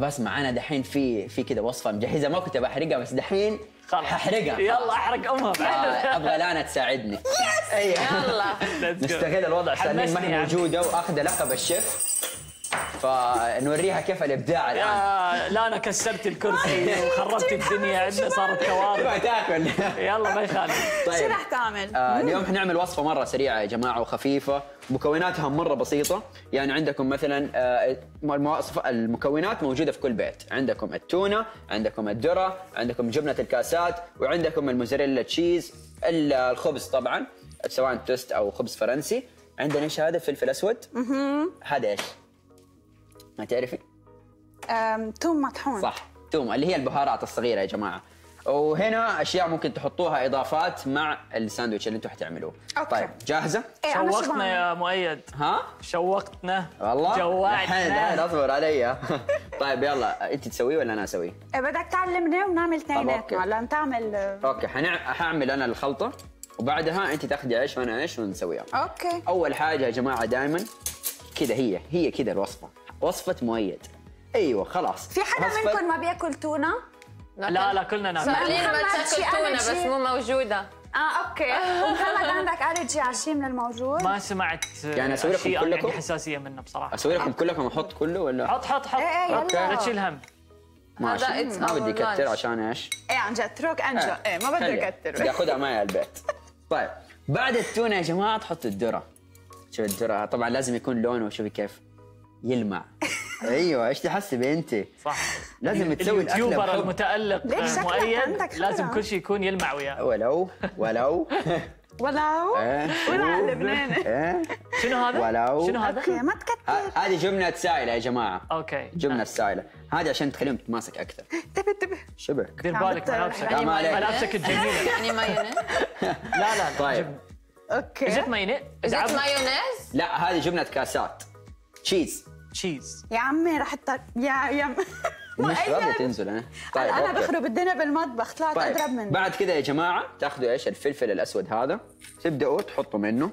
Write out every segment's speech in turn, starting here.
بس معانا دحين في في كذا وصفة مجهزة. ما كنت بحرقها بس دحين خلاص. ححرقها يلا احرق أمها. آه، أبغى لانا تساعدني. أيوه. يلا. Let's go. نستغل الوضع سالمين ما هي. موجودة وأخذ لقب الشيف. فنوريها كيف الإبداع الآن. لا أنا كسرت الكرسي وخربت الدنيا عندنا صارت كوارث. تبغى تاكل يلا ما يخالف. شو طيب رح تعمل؟ آه اليوم حنعمل وصفة مرة سريعة يا جماعة وخفيفة. مكوناتها مرة بسيطة. يعني عندكم مثلا آه المواصف- المكونات موجودة في كل بيت. عندكم التونة عندكم الذرة عندكم جبنة الكاسات وعندكم ال mozzarella cheese ال- الخبز طبعا سواء توست أو خبز فرنسي. عندنا إيش هذا؟ فلفل أسود. هذا إيش؟ ما تعرفي أم، توم مطحون. صح توم اللي هي البهارات الصغيرة يا جماعة. وهنا أشياء ممكن تحطوها إضافات مع الساندويتش اللي أنتم حتعملوه. Okay. طيب جاهزة؟ إيه، شوقتنا؟ يا مؤيد. ها؟ شوقتنا. والله؟ الحين الحين جوعتنا اصبر علي. طيب يلا انت تسويه ولا أنا أسويه؟ إيه، بدك تعلمني ونعمل. اثنيناتنا. ولا تعمل okay حنع... حأعمل أنا الخلطة وبعدها انت تاخذي عيش وأنا عيش ونسويها. Okay. أول حاجة يا جماعة دائما كذا هي هي كذا الوصفة. وصفة مؤيد. أيوه خلاص. في حدا وصفة- منكم ما بياكل تونة؟ لا لا كلنا ناكل سالين ما تاكل تونة. بس مو موجودة. آه أوكي. ومحمد عندك الرجي على شيء من الموجود؟ ما سمعت يعني أسوي لكم شيء أنا كلكم؟ عندي حساسية منه بصراحة. أسوي لكم كلكم أحط كله ولا؟ حط حط حط. إيه، يلا. أوكي. لا تشيل هم ماشي. ما بدي lunch. عشان إيش؟ إيه عن جد. اترك أنجو. إيه ما بدي. أكتر بدي أخذها معي على البيت. طيب. بعد التونة يا جماعة تحط الذرة. شوف الذرة طبعا لازم يكون لونه شوفي كيف. يلمع. أيوه إيش تحسبي أنت؟ صح. لازم تسوي ال YouTuber المتألق آه، مؤيد؟ لازم كل شيء يكون يلمع وياه. ولو ولو. ولو؟ إيه. ولا لبناني إيه؟ شنو هذا؟ ولو. شنو هذا؟ أوكي ما تكتر هذه جبنه سائلة يا جماعة. أوكي. جبنه سائلة. هذه عشان تخليهم تتماسك أكثر. انتبه انتبه. شبك. دير بالك. ملابسك. لا، ما عليك. ملابسك الجميلة. يعني مايونيز؟ لا لا طيب. أوكي. اجت مايونيز؟ زيت مايونيز؟ لا هذه جبنه كاسات. تشيز تشيز. يا عمي رح ت... يا يا مش راضيه. تنزل أنا طيب أنا أوكي. بخرب الدنيا بالمطبخ طلعت طيب أضرب منه. بعد كذا يا جماعة تاخذوا إيش؟ الفلفل الأسود هذا. تبدأوا تحطوا منه.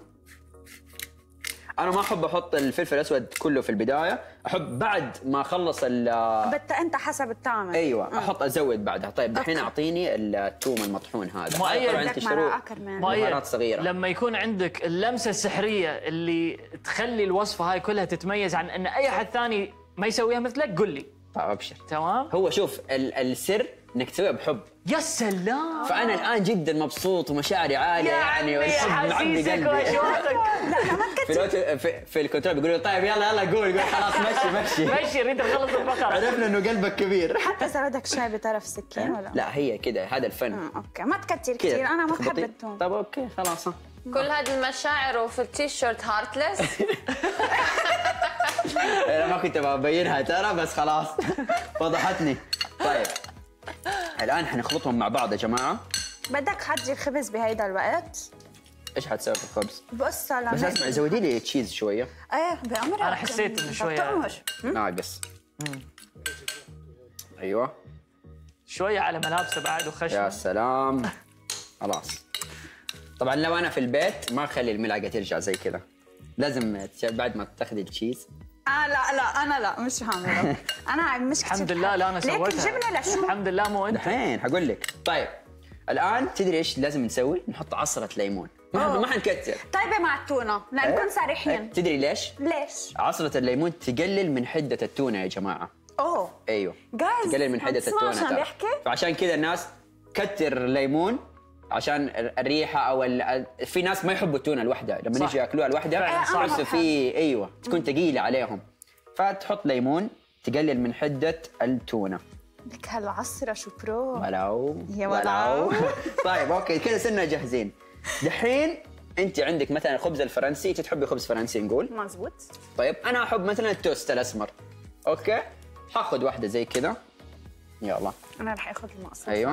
أنا ما أحب أحط الفلفل الأسود كله في البداية أحب بعد ما أخلص ال بت... أنت حسب الطعم. أيوه أحط أزود بعدها. طيب أوكي. أعطيني الثوم المطحون هذا. مؤيد. تشتروه. بهارات صغيرة. لما يكون عندك اللمسة السحرية اللي تخلي الوصفة هاي كلها تتميز عن إن أي أحد ثاني ما يسويها مثلك قل لي. طيب أبشر. تمام؟ هو شوف ال- السر إنك تسويها بحب. يا سلام. فأنا الآن جدا مبسوط ومشاعري عالية يعني عمي والحب معبي قلبي. في الوقت في, في ال control بيقولوا لي، طيب يلا يلا قول قول خلاص مشي مشي. مشي انت تخلص البقره عرفنا إنه قلبك كبير. حتى بدك شاي بطرف سكين ولا؟ لا هي كده هذا الفن. آه، أوكي. ما تكتر كثير أنا ما بحب تخبطي. الثوم طب أوكي خلاص. ها. كل هذه المشاعر وفي التيشيرت heartless أنا ما كنت ببينها ترى بس خلاص. فضحتني طيب. الآن حنخلطهم مع بعض يا جماعة. بدك حجي الخبز بهيدا الوقت؟ إيش حتسوي في الخبز؟ بقصة لما بس اسمع زودي لي تشيز شوية. إيه بأمرك. أنا حسيت شوية- بتأمر. ناقص أيوه. شوية على ملابسه بعد يا وخشم سلام. خلاص. طبعا لو أنا في البيت ما أخلي الملعقة ترجع زي كذا. لازم بعد ما تاخذي التشيز آه لا لا أنا لا مش هعمله أنا مش الحمد لله لا أنا سويتها. الجبنه لشو الحمد لله مو أنت. دحين حقول لك. طيب الآن تدري إيش لازم نسوي؟ نحط عصرة ليمون. ما أوه. ما حنكتر. طيبه مع التونه لنكون إيه. صريحين. تدري ليش؟ ليش؟ عصرة الليمون تقلل من حدة التونة يا جماعة. أوه. أيوه. Guys، تقلل من شو عم ترى. بيحكي؟ فعشان كذا الناس كتر ليمون عشان ال- الريحة أو ال... في ناس ما يحبوا التونة لوحدها لما. يجي يأكلوها صح. يحسوا في أيوه تكون ثقيلة عليهم. فتحط ليمون تقلل من حدة التونة. لك هالعصرة شو bro. ولو يا ولو. طيب أوكي كذا صرنا جاهزين. دحين أنت عندك مثلا الخبز الفرنسي. أنت تحبي خبز فرنسي؟ نقول. مزبوط طيب أنا أحب مثلا التوست الأسمر. أوكي؟ حاخذ واحدة زي كذا. يلا. أنا رح آخذ المقص أيوة.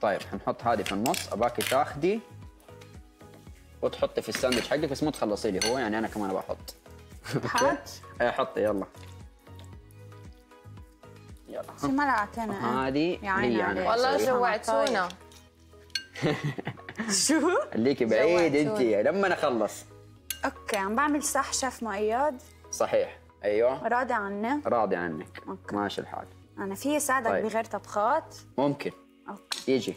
طيب حنحط هذه في النص. اباكي تاخذي وتحطي في الساندويتش حقك بس مو تخلصي لي هو يعني أنا كمان بحط حط. إيه حطي يلا. يلا. شو ملعتين هذه يا عيني لي. أنا. والله. جوعتونا شو؟ خليكي بعيد انت. لما أنا أخلص. أوكي عم بعمل صح شيف مؤيد. صحيح. أيوه. راضي عني راضي عنك. أوكي. ماشي الحال. أنا في ساعدك طيب. بغير طبخات. ممكن. يجي.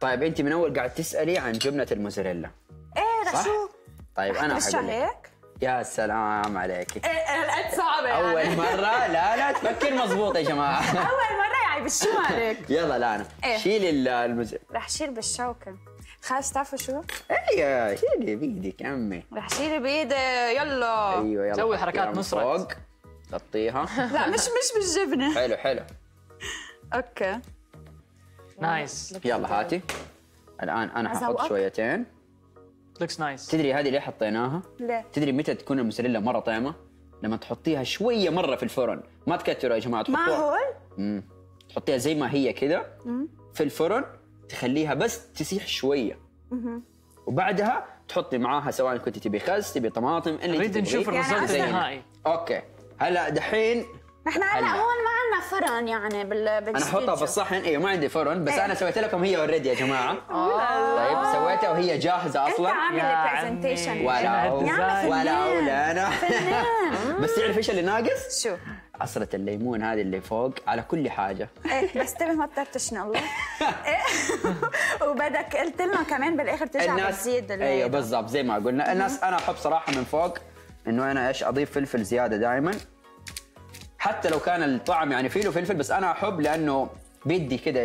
طيب أنت من أول قاعد تسألي عن جبنه الموزاريلا. إيه صح؟ شو؟ طيب أنا بس حقول لك. هيك؟ يا سلام عليك. إيه هالقد صعبة يعني. أول مرة؟ لا لا تفكر مضبوط يا جماعة. أول مرة يعني بشو عليك؟ يلا لا أنا. إيه. شيلي ال- الموزاريلا رح شيل بالشوكة. خلاص تعرفوا شو؟ أيوه شيلي بإيدك يا عمي. رح شيل بإيدي يلا. أيوه يلا. سوي حركات من نصرت. فوق. غطيها. لا مش مش بالجبنة. حلو حلو. أوكي. nice يلا هاتي الآن أنا ححط أزوقك؟ شويتين looks nice تدري هذه ليه حطيناها؟ ليه؟ تدري متى تكون الموزاريلا مرة طعمه؟ لما تحطيها شوية مرة في الفرن ما تكتروا يا جماعة تحطوها معقول؟ مم. تحطيها زي ما هي كذا في الفرن تخليها بس تسيح شوية وبعدها تحطي معاها سواء كنت تبي خس تبي طماطم اللي نريد تبغيه. نشوف يعني ال result أصلاً- النهائي أوكي هلا دحين نحن هلا هلا. هون ما فرن يعني بال أنا احطها في الصحن. أيوه ما عندي فرن بس إيه. أنا سويت لكم هي already يا جماعة. طيب سويتها وهي جاهزة أنت أصلا. عامل يا ال presentation عمي. ولا؟ ولا هو لا أنا بس تعرف إيش اللي ناقص؟ شو؟ عصرة الليمون هذه اللي فوق على كل حاجة. إيه بس انتبه ما تطرطشني الله إيه. وبدك قلت لنا كمان بالآخر ترجع بتزيد أيوه بالضبط زي ما قلنا. الناس أنا احب صراحة من فوق إنه أنا إيش أضيف فلفل زيادة دائما حتى لو كان الطعم يعني فيه له فلفل بس أنا احب لأنه بيدي كده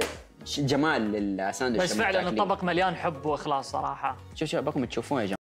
جمال للساندويتش بس فعلا. الطبق مليان حب وإخلاص صراحة شوف شوف ابغاكم تشوفوه يا جماعة